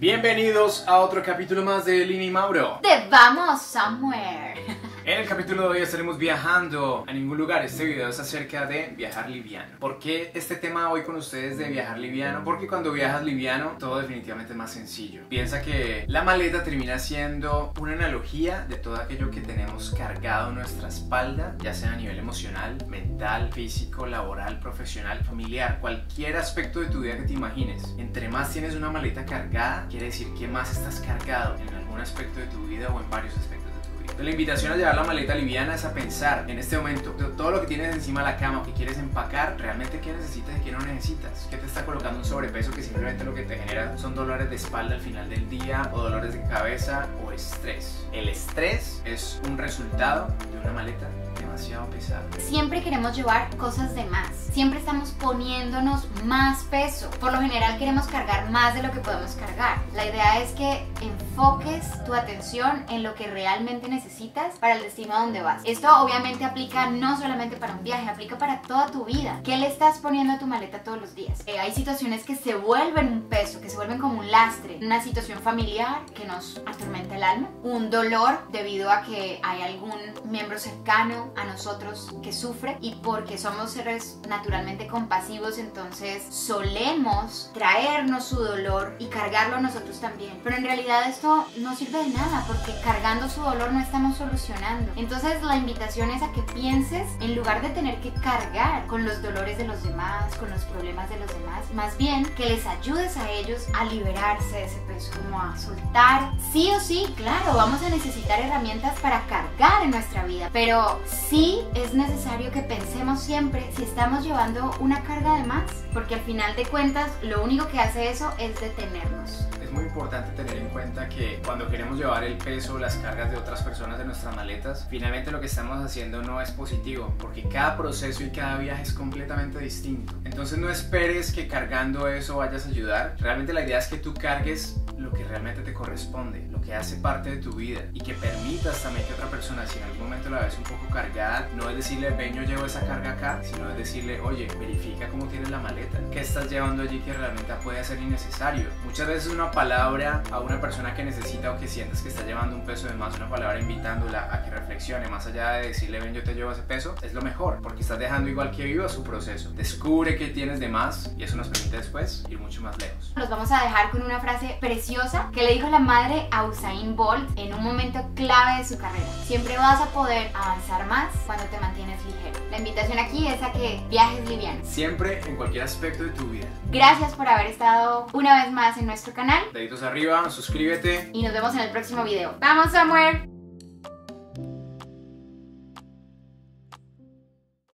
Bienvenidos a otro capítulo más de Lini Mauro. De Vamos Somewhere. En el capítulo de hoy estaremos viajando a ningún lugar. Este video es acerca de viajar liviano. ¿Por qué este tema hoy con ustedes de viajar liviano? Porque cuando viajas liviano todo definitivamente es más sencillo. Piensa que la maleta termina siendo una analogía de todo aquello que tenemos cargado en nuestra espalda, ya sea a nivel emocional, mental, físico, laboral, profesional, familiar, cualquier aspecto de tu vida que te imagines. Entre más tienes una maleta cargada, quiere decir que más estás cargado en algún aspecto de tu vida o en varios aspectos la invitación a llevar la maleta liviana es a pensar en este momento todo lo que tienes encima de la cama, que quieres empacar, realmente qué necesitas y qué no necesitas. ¿Qué te está colocando un sobrepeso que simplemente lo que te genera son dolores de espalda al final del día o dolores de cabeza o estrés? El estrés es un resultado de una maleta demasiado pesada. Siempre queremos llevar cosas de más. Siempre estamos poniéndonos más peso. Por lo general queremos cargar más de lo que podemos cargar. La idea es que enfoques tu atención en lo que realmente necesitas para el destino a donde vas. Esto obviamente aplica no solamente para un viaje, aplica para toda tu vida. ¿Qué le estás poniendo a tu maleta todos los días? Eh, hay situaciones que se vuelven un peso, que se vuelven como un lastre. Una situación familiar que nos atormenta el Un dolor debido a que hay algún miembro cercano a nosotros que sufre y porque somos seres naturalmente compasivos, entonces solemos traernos su dolor y cargarlo nosotros también. Pero en realidad esto no sirve de nada porque cargando su dolor no está solucionando. Entonces la invitación es a que pienses, en lugar de tener que cargar con los dolores de los demás, con los problemas de los demás, más bien que les ayudes a ellos a liberarse de ese peso, como a soltar. Sí o sí, claro, vamos a necesitar herramientas para cargar en nuestra vida, pero sí es necesario que pensemos siempre si estamos llevando una carga de más, porque al final de cuentas lo único que hace eso es detenernos es muy importante tener en cuenta que cuando queremos llevar el peso, las cargas de otras personas de nuestras maletas, finalmente lo que estamos haciendo no es positivo, porque cada proceso y cada viaje es completamente distinto. Entonces no esperes que cargando eso vayas a ayudar. Realmente la idea es que tú cargues lo que realmente te corresponde, lo que hace parte de tu vida y que permitas también que otra persona, si en algún momento la ves un poco cargada, no es decirle, ven, yo llevo esa carga acá, sino es decirle, oye, verifica cómo tienes la maleta, qué estás llevando allí que realmente puede ser innecesario. Muchas veces una palabra a una persona que necesita o que sientes que está llevando un peso de más, una palabra invitándola a que reflexione, más allá de decirle, ven, yo te llevo ese peso, es lo mejor, porque estás dejando igual que viva su proceso. Descubre qué tienes de más y eso nos permite después ir mucho más lejos. Los vamos a dejar con una frase preciosa que le dijo la madre a Usain Bolt en un momento clave de su carrera. Siempre vas a poder avanzar más cuando te ligero. La invitación aquí es a que viajes liviano. Siempre en cualquier aspecto de tu vida. Gracias por haber estado una vez más en nuestro canal. Deditos arriba, suscríbete. Y nos vemos en el próximo video. ¡Vamos, somewhere!